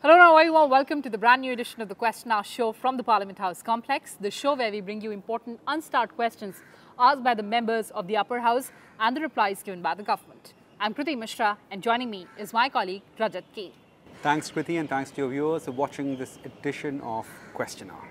Hello and a very warm welcome to the brand new edition of the Question Hour show from the Parliament House complex, the show where we bring you important unstarred questions asked by the members of the upper house and the replies given by the government. I'm Kriti Mishra and joining me is my colleague Rajat Kain Thanks Kriti and thanks to your viewers for watching this edition of Question Hour.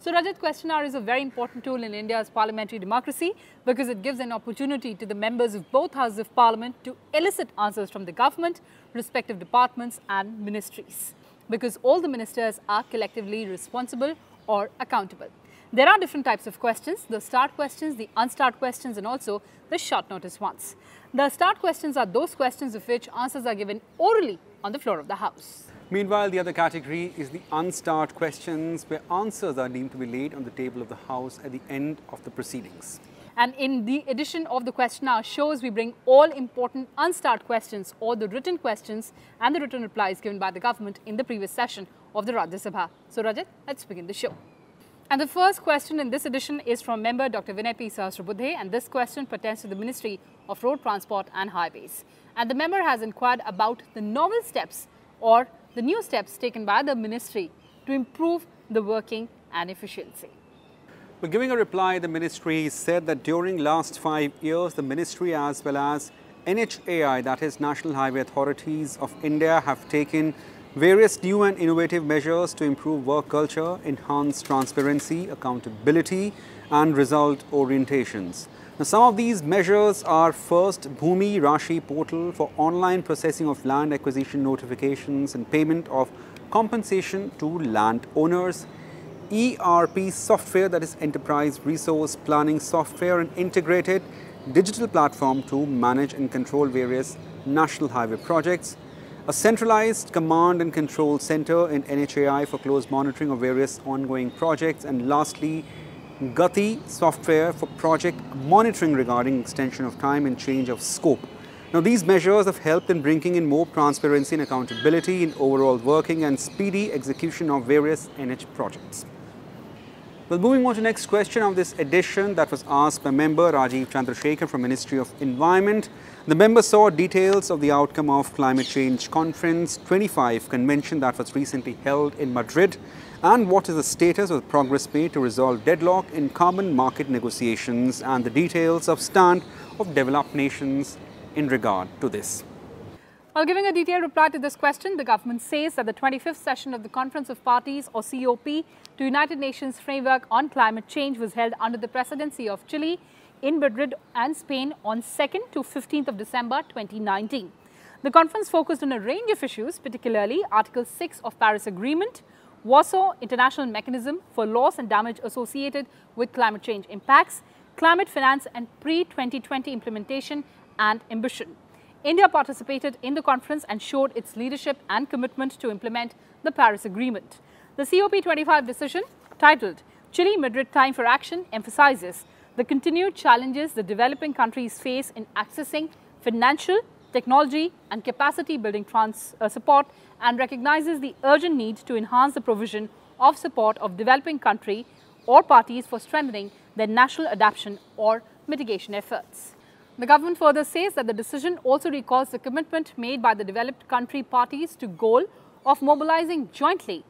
So Rajat, Question Hour is a very important tool in India's parliamentary democracy because it gives an opportunity to the members of both houses of parliament to elicit answers from the government, respective departments and ministries because all the ministers are collectively responsible or accountable. There are different types of questions, the starred questions, the unstarred questions and also the short notice ones. The starred questions are those questions of which answers are given orally on the floor of the House. Meanwhile, the other category is the unstarred questions where answers are deemed to be laid on the table of the House at the end of the proceedings. And in the edition of the question hour shows, we bring all important unstarred questions or the written questions and the written replies given by the government in the previous session of the Rajya Sabha. So Rajat, let's begin the show. And the first question in this edition is from member Dr. Vinay P. Sahasrabudhe and this question pertains to the Ministry of Road Transport and Highways. And the member has inquired about the novel steps or the new steps taken by the ministry to improve the working and efficiency. But giving a reply, the ministry said that during last five years, the ministry as well as NHAI, that is National Highway Authorities of India, have taken various new and innovative measures to improve work culture, enhance transparency, accountability and result orientations. Now, some of these measures are first Bhumi Rashi portal for online processing of land acquisition notifications and payment of compensation to land owners. ERP software that is enterprise resource planning software and integrated digital platform to manage and control various national highway projects, a centralized command and control center in NHAI for close monitoring of various ongoing projects and lastly Gati software for project monitoring regarding extension of time and change of scope. Now these measures have helped in bringing in more transparency and accountability in overall working and speedy execution of various NH projects. Well, moving on to next question of this edition that was asked by member Rajiv Chandrasekhar from Ministry of Environment. The member saw details of the outcome of Climate Change Conference 25 convention that was recently held in Madrid and what is the status of progress made to resolve deadlock in carbon market negotiations and the details of stand of developed nations in regard to this. While giving a detailed reply to this question, the government says that the 25th session of the Conference of Parties or COP to United Nations Framework on Climate Change was held under the presidency of Chile in Madrid and Spain on 2nd to 15th of December 2019. The conference focused on a range of issues, particularly Article 6 of Paris Agreement, Warsaw International Mechanism for Loss and Damage Associated with Climate Change Impacts, Climate Finance and Pre-2020 Implementation and Ambition. India participated in the conference and showed its leadership and commitment to implement the Paris Agreement. The COP25 decision, titled Chile Madrid Time for Action, emphasizes the continued challenges the developing countries face in accessing financial, technology and capacity building trans, uh, support and recognizes the urgent need to enhance the provision of support of developing country or parties for strengthening their national adaptation or mitigation efforts. The government further says that the decision also recalls the commitment made by the developed country parties to goal of mobilizing jointly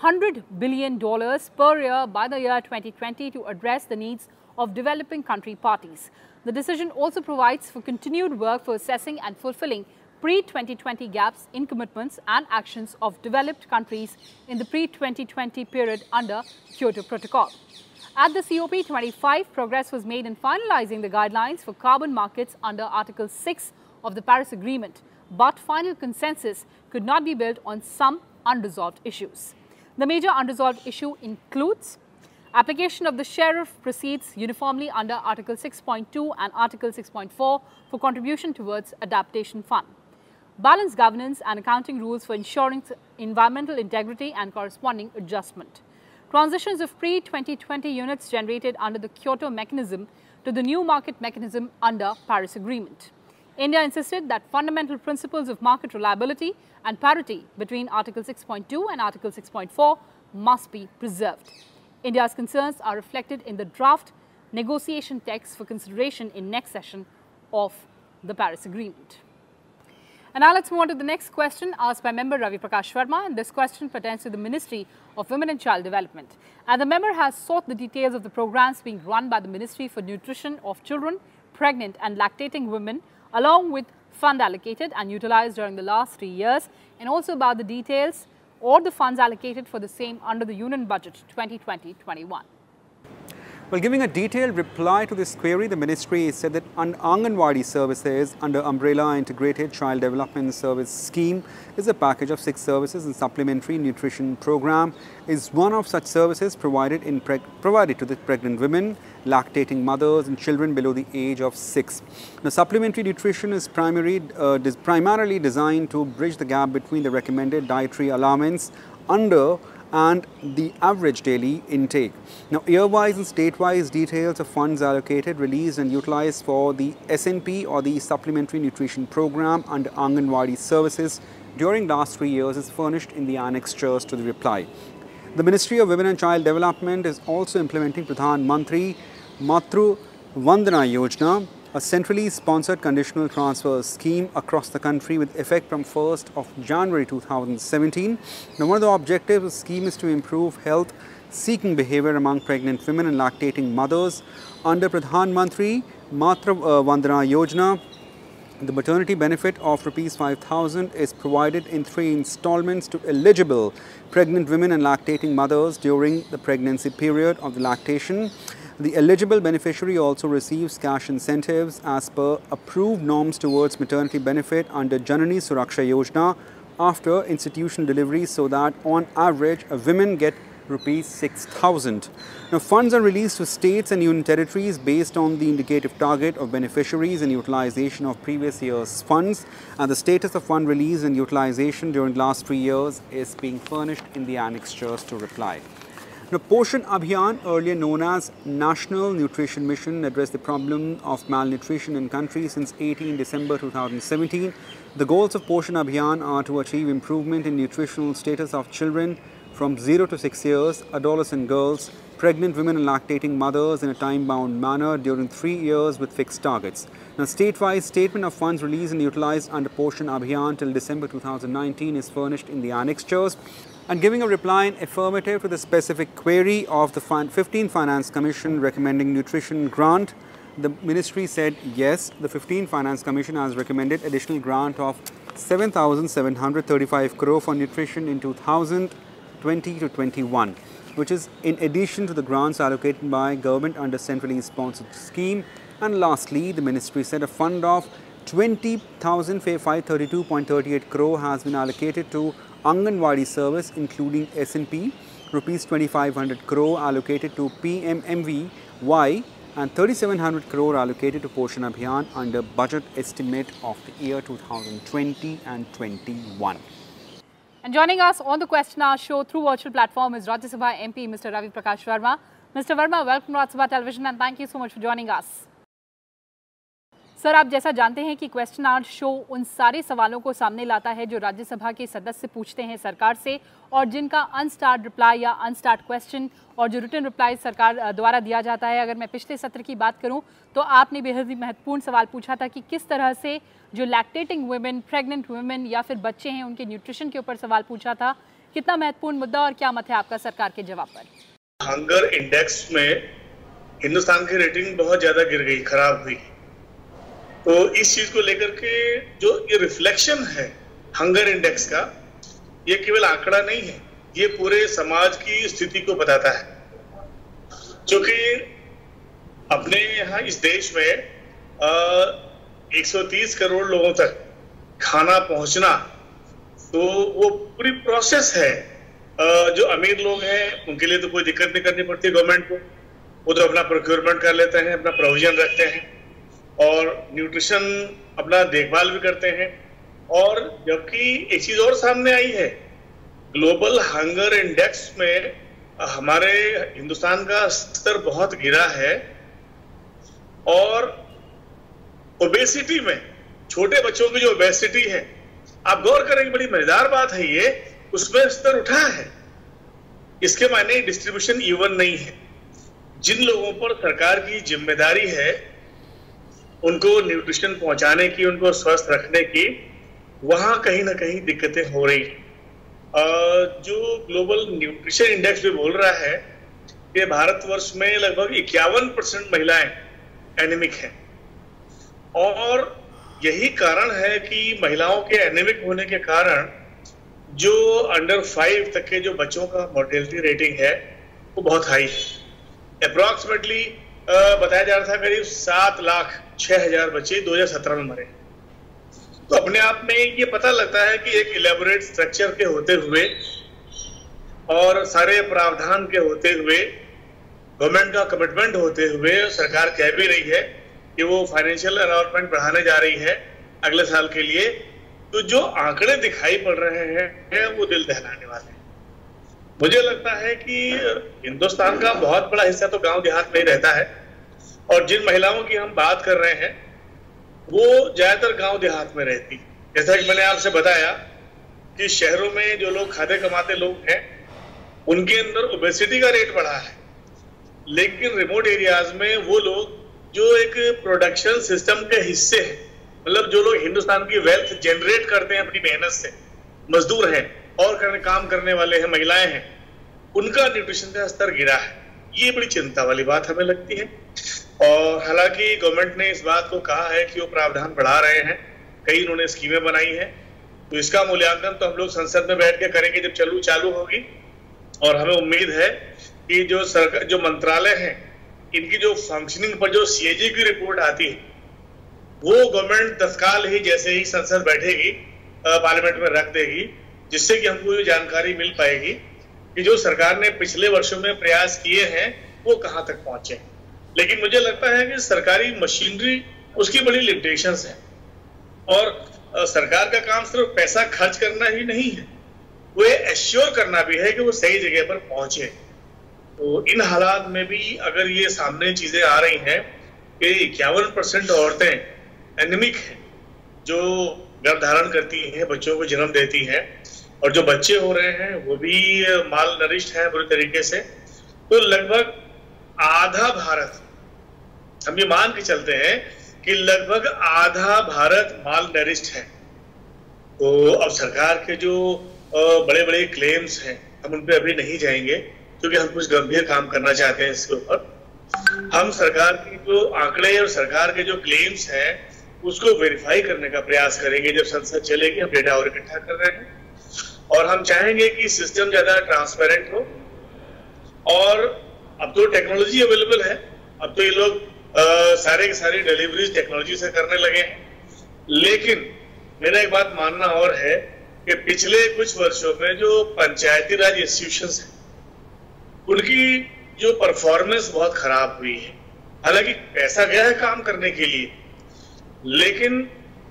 $100 billion per year by the year 2020 to address the needs of developing country parties. The decision also provides for continued work for assessing and fulfilling pre-2020 gaps in commitments and actions of developed countries in the pre-2020 period under Kyoto Protocol. At the COP25, progress was made in finalizing the guidelines for carbon markets under Article 6 of the Paris Agreement, but final consensus could not be built on some unresolved issues. The major unresolved issue includes application of the share of proceeds uniformly under Article 6.2 and Article 6.4 for contribution towards adaptation fund, balanced governance and accounting rules for ensuring environmental integrity and corresponding adjustment, transitions of pre-2020 units generated under the Kyoto mechanism to the new market mechanism under Paris Agreement. India insisted that fundamental principles of market reliability and parity between Article 6.2 and Article 6.4 must be preserved. India's concerns are reflected in the draft negotiation text for consideration in next session of the Paris Agreement. And now let's move on to the next question asked by member Ravi Prakash Sharma. And this question pertains to the Ministry of Women and Child Development. And the member has sought the details of the programs being run by the Ministry for Nutrition of Children, Pregnant and Lactating Women, along with fund allocated and utilized during the last three years, and also about the details or the funds allocated for the same under the Union Budget 2020-21. Well, giving a detailed reply to this query, the ministry said that an Anganwadi services under Umbrella Integrated Child Development Service Scheme is a package of six services and supplementary nutrition program is one of such services provided in provided to the pregnant women, lactating mothers and children below the age of six. Now, supplementary nutrition is primary, uh, primarily designed to bridge the gap between the recommended dietary allowance under and the average daily intake. Now, year-wise and state-wise details of funds allocated, released and utilized for the SNP or the Supplementary Nutrition Program under Anganwadi services during last three years is furnished in the annexures to the reply. The Ministry of Women and Child Development is also implementing Pradhan Mantri Matru Vandana Yojana a centrally sponsored conditional transfer scheme across the country with effect from 1st of January 2017. Now, one of the objectives of the scheme is to improve health seeking behavior among pregnant women and lactating mothers. Under Pradhan Mantri Matra uh, Vandana Yojana, the maternity benefit of rupees 5000 is provided in three installments to eligible pregnant women and lactating mothers during the pregnancy period of the lactation. The eligible beneficiary also receives cash incentives as per approved norms towards maternity benefit under Janani Suraksha Yojana after institution delivery so that on average women get rupees 6000 now funds are released to states and union territories based on the indicative target of beneficiaries and utilization of previous year's funds. And the status of fund release and utilization during the last 3 years is being furnished in the annexures to reply now, Poshan Abhiyan, earlier known as National Nutrition Mission, addressed the problem of malnutrition in country since 18 December 2017. The goals of Poshan Abhiyan are to achieve improvement in nutritional status of children from 0 to 6 years, adolescent girls, pregnant women and lactating mothers in a time-bound manner during three years with fixed targets. Now, state-wise statement of funds released and utilized under Poshan Abhiyan till December 2019 is furnished in the annexures and giving a reply in affirmative to the specific query of the 15 Finance Commission recommending nutrition grant, the ministry said yes, the 15 Finance Commission has recommended additional grant of 7,735 crore for nutrition in 2020 to 21, which is in addition to the grants allocated by government under centrally sponsored scheme. And lastly, the ministry said a fund of 20,532.38 crore has been allocated to Anganwadi service including SNP, rupees 2500 crore allocated to PMMVY and 3700 crore allocated to Poshan Abhiyan under budget estimate of the year 2020 and 21. And joining us on the question hour show through virtual platform is Rajya Sabha MP Mr. Ravi Prakash Verma. Mr. Verma, welcome to Rajya Sabha Television and thank you so much for joining us. Sir, आप जैसा जानते हैं कि question our show उन सारे सवालों को सामने लाता है जो राज्यसभा के सदस्य पूछते हैं सरकार से और जिनका अनस्टार्ट रिप्लाई या अनस्टार्ट क्वेश्चन और जो रिटर्न रिप्लाई सरकार द्वारा दिया जाता है। अगर मैं पिछले सत्र की बात करूँ तो आपने बेहद ही महत्वपूर्ण सवाल पूछा था कि किस तरह से जो लैक्टेटिंग वुमेन प्रेग्नेंट वुमेन या फिर बच्चे हैं, उनके न्यूट्रिशन के ऊपर सवाल पूछा था। कितना महत्वपूर्ण मुद्दा और क्या मत है आपका सरकार के जवाब पर? हंगर इंडेक्स में हिंदुस्तान की रेटिंग बहुत ज़्यादा गिर गई, खराब हुई। तो इस चीज़ को लेकर के जो ये रिफ्लेक्शन है हंगर इंडेक्स का ये केवल आंकड़ा नहीं है ये पूरे समाज की स्थिति को बताता है। क्योंकि अपने यहाँ इस देश में आ, 130 करोड़ लोगों तक खाना पहुँचना तो वो पूरी प्रोसेस है। आ, जो अमीर लोग हैं उनके लिए तो कोई दिक्कत नहीं करनी पड़ती गवर्नमेंट को। वो तो अपना प्रोक्योरमेंट कर लेते हैं अपना प्रोविज़न रखते हैं। और न्यूट्रिशन अपना देखभाल भी करते हैं। और जबकि एक चीज़ और सामने आई है ग्लोबल हंगर इंडेक्स में हमारे हिंदुस्तान का स्तर बहुत गिरा है और ओबेसिटी में छोटे बच्चों की जो ओबेसिटी है, आप गौर करेंगे बड़ी मज़ेदार बात है ये, उसमें स्तर उठा है। इसके मायने डिस्ट्रीब्यूशन इवन नहीं है। जिन लोगों पर सरकार की ज़िम्मेदारी है उनको न्यूट्रिशन पहुँचाने की, उनको स्वस्थ रखने की, वहाँ कहीं ना कहीं दिक्कतें हो रही जो ग्लोबल न्यूट्रिशन इंडेक्स भी बोल रहा है कि भारतवर्ष में लगभग इक्यावन परसेंट महिलाएँ एनिमिक हैं। और यही कारण है कि महिलाओं के एनिमिक होने के कारण जो अंडर फाइव तक के जो बच्चों का मोर्टेलिटी रेटिंग है, वो बहुत हाई है। अप्रोक्सीमेटली बताया जा रहा था करीब सात लाख छह हज़ार बच्चे 2017 में मरे। तो अपने आप में ये पता लगता है कि एक इलेबोरेट स्ट्रक्चर के होते हुए और सारे प्रावधान के होते हुए गवर्नमेंट का कमिटमेंट होते हुए सरकार कह भी रही है कि वो फाइनेंशियल अलॉटमेंट बढ़ाने जा रही है अगले साल के लिए। तो जो आंकड़े दिखाई पड़ रहे हैं वो दिल दहलाने वाले हैं। मुझे लगता है कि हिंदुस्तान का बहुत बड़ा हिस्सा तो गाँव देहात में ही रहता है। और जिन महिलाओं की हम बात कर रहे हैं, वो ज़्यादातर गाँव देहात में रहती जैसा कि मैंने आपसे बताया कि शहरों में जो लोग खाते कमाते लोग हैं, उनके अंदर ओबेसिटी का रेट बढ़ा है। लेकिन रिमोट एरियाज़ में वो लोग जो एक प्रोडक्शन सिस्टम के हिस्से हैं मतलब जो लोग हिंदुस्तान की वेल्थ जनरेट करते हैं अपनी मेहनत से, मजदूर हैं और करने काम करने वाले हैं, महिलाएँ हैं, उनका न्यूट्रिशन का स्तर गिरा है। ये बड़ी चिंता वाली बात हमें लगती है। और हालाँकि गवर्नमेंट ने इस बात को कहा है कि वो प्रावधान बढ़ा रहे हैं। कई उन्होंने स्कीमें बनाई हैं। तो इसका मूल्यांकन तो हम लोग संसद में बैठ के करेंगे जब चालू चालू होगी। और हमें उम्मीद है कि जो सरकार, जो मंत्रालय है, इनकी जो फंक्शनिंग पर जो सीएजी की रिपोर्ट आती है, वो गवर्नमेंट तत्काल ही जैसे ही संसद बैठेगी पार्लियामेंट में रख देगी, जिससे कि हमको ये जानकारी मिल पाएगी कि जो सरकार ने पिछले वर्षों में प्रयास किए हैं, वो कहाँ तक पहुँचे लेकिन मुझे लगता है कि सरकारी मशीनरी, उसकी बड़ी लिमिटेशन है। और सरकार का काम सिर्फ़ पैसा खर्च करना ही नहीं है। वो एश्योर करना भी है कि वो सही जगह पर पहुँचे। तो इन हालात में भी अगर ये सामने चीज़ें आ रही हैं कि इक्यावन परसेंट औरतें एनिमिक हैं, जो गर्भ धारण करती हैं, बच्चों को जन्म देती हैं, और जो बच्चे हो रहे हैं, वो भी माल नरिष्ट है बुरी तरीके से तो लगभग आधा भारत। हम ये मान के चलते हैं कि लगभग आधा भारत माल नरिष्ट है। तो अब सरकार के जो बड़े बड़े क्लेम्स हैं, हम उन पर अभी नहीं जाएँगे, क्योंकि हम कुछ गंभीर काम करना चाहते हैं इसके ऊपर। हम सरकार की जो आंकड़े और सरकार के जो क्लेम्स हैं, उसको वेरीफाई करने का प्रयास करेंगे जब संसद चलेगी, हम डेटा और इकट्ठा कर रहे हैं। और हम चाहेंगे कि सिस्टम ज़्यादा ट्रांसपेरेंट हो, और अब तो टेक्नोलॉजी अवेलेबल है। अब तो ये लोग सारे के सारी डिलीवरीज टेक्नोलॉजी से करने लगे हैं। लेकिन मेरा एक बात मानना और है कि पिछले कुछ वर्षों में जो पंचायती राज इंस्टीट्यूशन है, उनकी जो परफॉर्मेंस बहुत खराब हुई है। हालाँकि पैसा गया है काम करने के लिए, लेकिन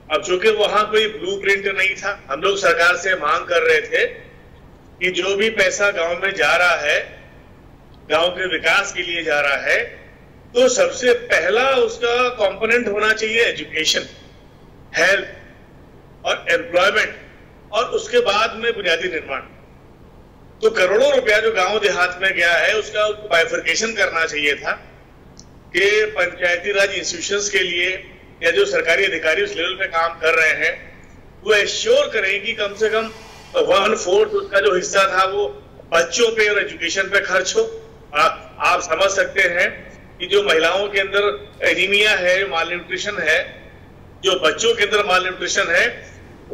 अब चूँकि वहाँ कोई ब्लू प्रिंट नहीं था, हम लोग सरकार से मांग कर रहे थे कि जो भी पैसा गाँव में जा रहा है गाँव के विकास के लिए जा रहा है तो सबसे पहला उसका कंपोनेंट होना चाहिए एजुकेशन हेल्थ और एम्प्लॉयमेंट और उसके बाद में बुनियादी निर्माण। तो करोड़ों रुपया जो गाँव देहात में गया है, उसका बाइफर्केशन करना चाहिए था कि पंचायती राज इंस्टीट्यूशंस के लिए या जो सरकारी अधिकारी उस लेवल पे काम कर रहे हैं, वो एश्योर करें कि कम से कम वन फोर्थ उसका जो हिस्सा था वो बच्चों पे और एजुकेशन पे खर्च हो। आ, आप समझ सकते हैं कि जो महिलाओं के अंदर एनीमिया है माल न्यूट्रिशन है जो बच्चों के अंदर माल न्यूट्रिशन है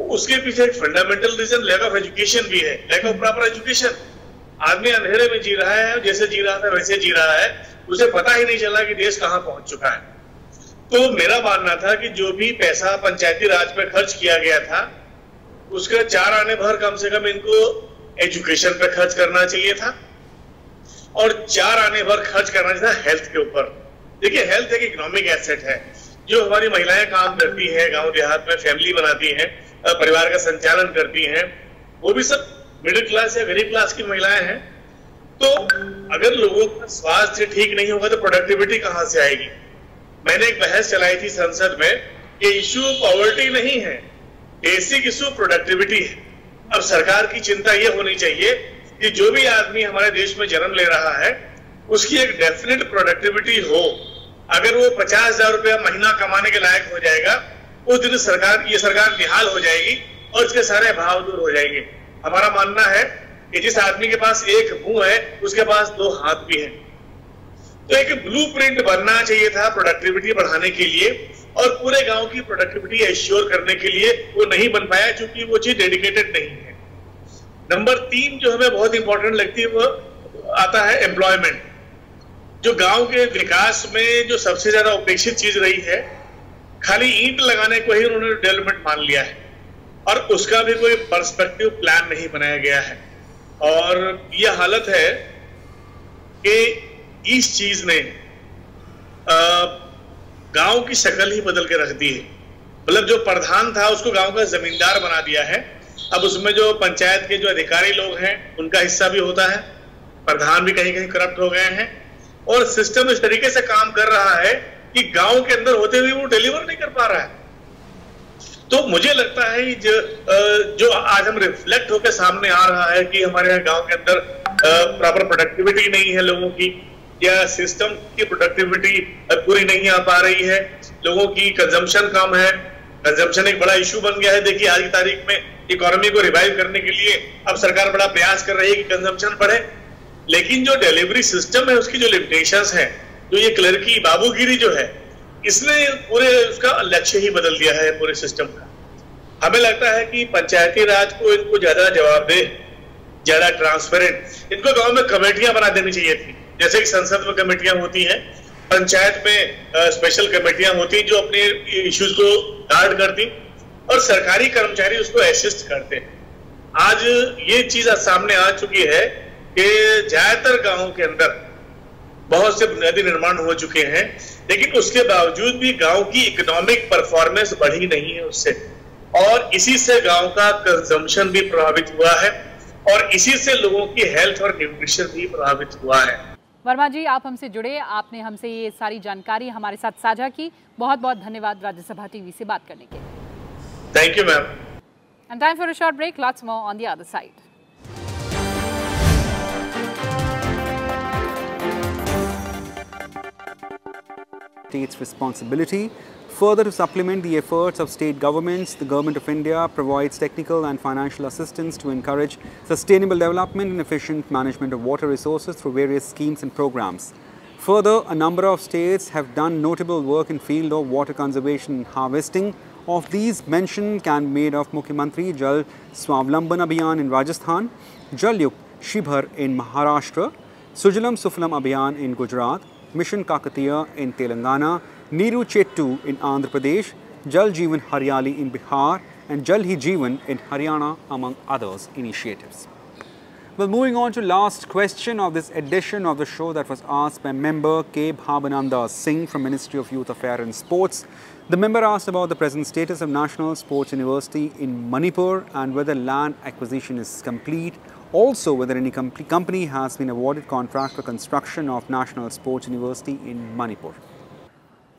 उसके पीछे एक fundamental reason lack of education भी है लैक ऑफ़ प्रॉपर एजुकेशन आदमी अंधेरे में जी रहा है जैसे जी रहा था वैसे जी रहा है उसे पता ही नहीं चला कि देश कहाँ पहुँच चुका है. तो मेरा मानना था कि जो भी पैसा पंचायती राज पे खर्च किया गया था उसका चार आने भर कम से कम इनको एजुकेशन पे खर्च करना चाहिए था. और चार आने भर खर्च करना चाहिए हेल्थ के ऊपर। देखिए हेल्थ एक इकोनॉमिक एसेट है। जो हमारी महिलाएँ काम करती हैं, गाँव देहात में फैमिली बनाती हैं परिवार का संचालन करती हैं, वो भी सब मिडिल क्लास या गरीब क्लास की महिलाएँ हैं। तो अगर लोगों का स्वास्थ्य ठीक नहीं होगा तो प्रोडक्टिविटी कहाँ से आएगी? मैंने एक बहस चलाई थी संसद में कि इशू पॉवर्टी नहीं है बेसिक इशू प्रोडक्टिविटी है। अब सरकार की चिंता ये होनी चाहिए कि जो भी आदमी हमारे देश में जन्म ले रहा है, उसकी एक डेफिनेट प्रोडक्टिविटी हो। अगर वो पचास हज़ार रुपया महीना कमाने के लायक हो जाएगा, उस दिन सरकार, ये सरकार निहाल हो जाएगी और इसके सारे भाव दूर हो जाएँगे। हमारा मानना है कि जिस आदमी के पास एक मुँह है, उसके पास दो हाथ भी हैं। तो एक ब्लूप्रिंट बनना चाहिए था प्रोडक्टिविटी बढ़ाने के लिए और पूरे गाँव की प्रोडक्टिविटी एश्योर करने के लिए वो नहीं बन पाया क्योंकि वो चीज़ डेडिकेटेड नहीं है। नंबर तीन जो हमें बहुत इंपॉर्टेंट लगती है वो आता है एम्प्लॉयमेंट जो गाँव के विकास में जो सबसे ज़्यादा उपेक्षित चीज़ रही है, खाली ईंट लगाने को ही उन्होंने डेवलपमेंट मान लिया है। और उसका भी कोई पर्सपेक्टिव प्लान नहीं बनाया गया है। और यह हालत है कि इस चीज़ ने गाँव की शक्ल ही बदल के रख दी है। मतलब जो प्रधान था, उसको गाँव का जमींदार बना दिया है। अब उसमें जो पंचायत के जो अधिकारी लोग हैं, उनका हिस्सा भी होता है, प्रधान भी कहीं कहीं करप्ट हो गए हैं, और सिस्टम इस तरीके से काम कर रहा है कि गाँव के अंदर होते हुए वो डिलीवर नहीं कर पा रहा है। तो मुझे लगता है जो जो आज हम रिफ्लेक्ट होकर सामने आ रहा है कि हमारे यहाँ गाँव के अंदर प्रॉपर प्रोडक्टिविटी नहीं है लोगों की, या सिस्टम की प्रोडक्टिविटी पूरी नहीं आ पा रही है, लोगों की कंजम्पशन कम है कंजम्पशन एक बड़ा इशू बन गया है। देखिए, आज की तारीख में इकोनॉमी को रिवाइव करने के लिए अब सरकार बड़ा प्रयास कर रही है कि कंजम्पशन बढ़े। लेकिन जो डिलीवरी सिस्टम है, उसकी जो लिमिटेशन है, जो ये क्लर्की बाबूगिरी जो है, इसने पूरे उसका लक्ष्य ही बदल दिया है पूरे सिस्टम का। हमें लगता है कि पंचायती राज को इनको ज़्यादा जवाबदेह, ज़्यादा ट्रांसपेरेंट इनको गाँव में कमेटियाँ बना देनी चाहिए थी। जैसे कि संसद में कमेटियाँ होती हैं, पंचायत में स्पेशल कमेटियाँ होती जो अपने इश्यूज़ को गार्ड करती। और सरकारी कर्मचारी उसको असिस्ट करते हैं। आज ये चीज़ सामने आ चुकी है कि ज़्यादातर गाँवों के अंदर बहुत से बुनियादी निर्माण हो चुके हैं, लेकिन उसके बावजूद भी गाँव की इकोनॉमिक परफॉर्मेंस बढ़ी नहीं है उससे। और इसी से गाँव का कंजम्पशन भी प्रभावित हुआ है, और इसी से लोगों की हेल्थ और न्यूट्रिशन भी प्रभावित हुआ है। वर्मा जी, आप हमसे जुड़े, आपने हमसे ये सारी जानकारी हमारे साथ साझा की। बहुत बहुत धन्यवाद राज्यसभा टीवी से बात करने के Thank you, ma'am. And time for a short break. Lots more on the other side. State's responsibility. Further, to supplement the efforts of state governments, the Government of India provides technical and financial assistance to encourage sustainable development and efficient management of water resources through various schemes and programs. Further, a number of states have done notable work in field of water conservation and harvesting. Of these, mention can be made of Mukhyamantri Jal Swavlamban Abhiyan in Rajasthan, Jal Yukt Shivar in Maharashtra, Sujalam Suflam Abhiyan in Gujarat, Mission Kakatiya in Telangana, Niru Chettu in Andhra Pradesh, Jal Jeevan Haryali in Bihar and Jal Hi Jeevan in Haryana among others initiatives. Well, moving on to last question of this edition of the show that was asked by member K. Bhabananda Singh from Ministry of Youth Affairs and Sports. The member asked about the present status of National Sports University in Manipur and whether land acquisition is complete also, whether any com company has been awarded contract for construction of National Sports University in Manipur.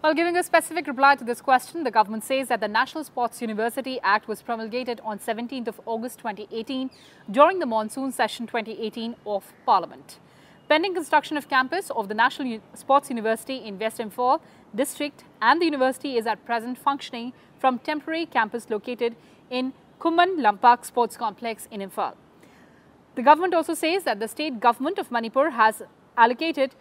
While giving a specific reply to this question, the government says that the National Sports University Act was promulgated on 17th of August 2018 during the monsoon session 2018 of Parliament. Pending construction of campus of the National Sports University in West Imphal district and the university is at present functioning from temporary campus located in Khuman Lampak Sports Complex in Imphal. The government also says that the state government of Manipur has allocated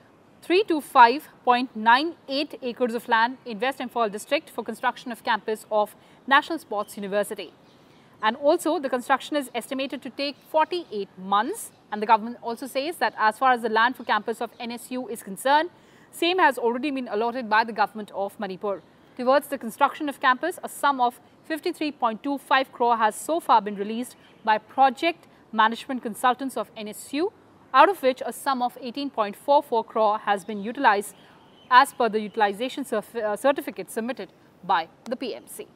325.98 acres of land in West Imphal district for construction of campus of National Sports University. And also the construction is estimated to take 48 months and the government also says that as far as the land for campus of NSU is concerned, same has already been allotted by the government of Manipur. Towards the construction of campus, a sum of 53.25 crore has so far been released by Project management consultants of NSU, out of which a sum of 18.44 crore has been utilized as per the utilization uh, certificate submitted by the PMC.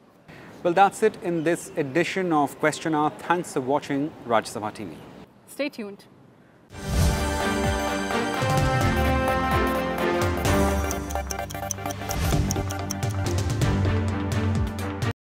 Well, that's it in this edition of Question Hour. Thanks for watching Rajya Sabha TV. Stay tuned.